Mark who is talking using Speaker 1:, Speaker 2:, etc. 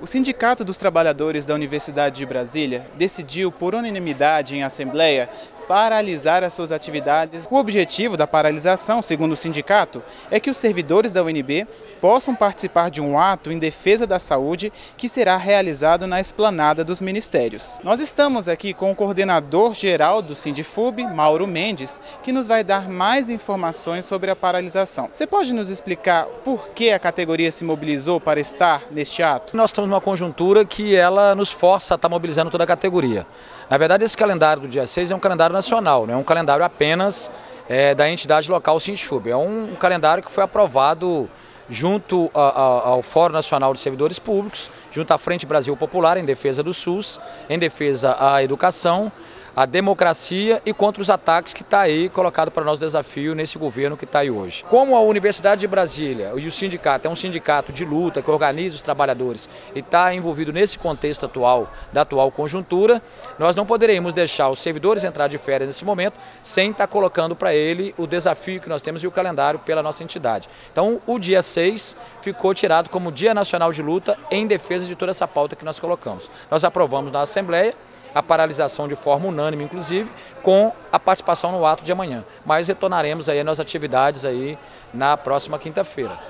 Speaker 1: O Sindicato dos Trabalhadores da Universidade de Brasília decidiu, por unanimidade em assembleia, paralisar as suas atividades. O objetivo da paralisação, segundo o sindicato, é que os servidores da UNB possam participar de um ato em defesa da saúde que será realizado na esplanada dos ministérios. Nós estamos aqui com o coordenador geral do Sindifub, Mauro Mendes, que nos vai dar mais informações sobre a paralisação. Você pode nos explicar por que a categoria se mobilizou para estar neste ato?
Speaker 2: Nós estamos numa conjuntura que ela nos força a estar mobilizando toda a categoria. Na verdade, esse calendário do dia 6 é um calendário nacional, não é um calendário apenas é, da entidade local Sinchub. É um, um calendário que foi aprovado junto a, a, ao Fórum Nacional de Servidores Públicos, junto à Frente Brasil Popular em defesa do SUS, em defesa à educação, a democracia e contra os ataques que está aí colocado para nós desafio nesse governo que está aí hoje. Como a Universidade de Brasília e o sindicato é um sindicato de luta que organiza os trabalhadores e está envolvido nesse contexto atual, da atual conjuntura, nós não poderemos deixar os servidores entrar de férias nesse momento sem estar tá colocando para ele o desafio que nós temos e o calendário pela nossa entidade. Então o dia 6 ficou tirado como Dia Nacional de Luta em defesa de toda essa pauta que nós colocamos. Nós aprovamos na Assembleia a paralisação de forma unânime, inclusive, com a participação no ato de amanhã. Mas retornaremos aí nas atividades aí na próxima quinta-feira.